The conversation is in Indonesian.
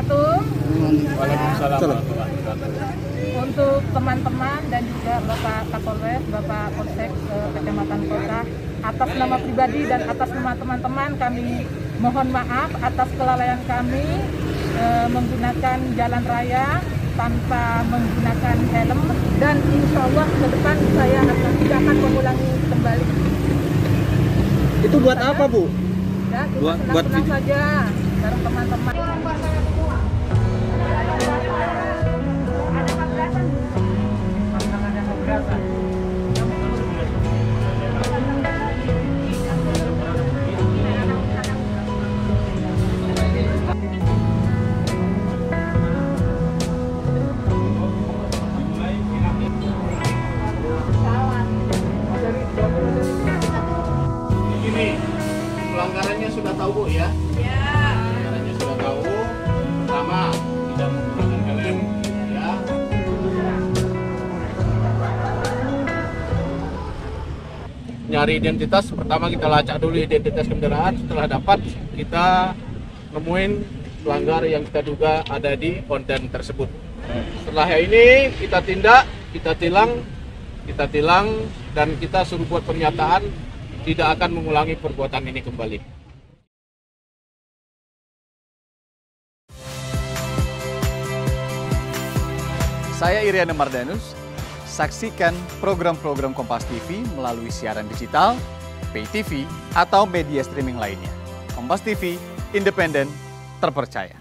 wabarakatuh. Waalaikumsalam Untuk teman-teman dan juga Bapak Kapolres, Bapak Polsek eh, Kecamatan Kota, atas nama pribadi dan atas nama teman-teman kami mohon maaf atas kelalaian kami e, menggunakan jalan raya tanpa menggunakan helm dan insya Allah ke depan saya akan tidak akan mengulangi kembali. Itu buat apa Bu? Ya, buat buat saja bareng teman-teman. Pelanggarannya sudah tahu Bu ya? Ya. Pelanggarannya sudah tahu. Pertama, tidak menggunakan helm. Ya. Nyari identitas, pertama kita lacak dulu identitas kendaraan. Setelah dapat, kita nemuin pelanggar yang kita duga ada di konten tersebut. Setelah ini kita tindak, kita tilang, kita tilang dan kita suruh buat pernyataan tidak akan mengulangi perbuatan ini kembali. Saya Iriana Mardanus. Saksikan program-program Kompas TV melalui siaran digital, pay TV, atau media streaming lainnya. Kompas TV, independen, terpercaya.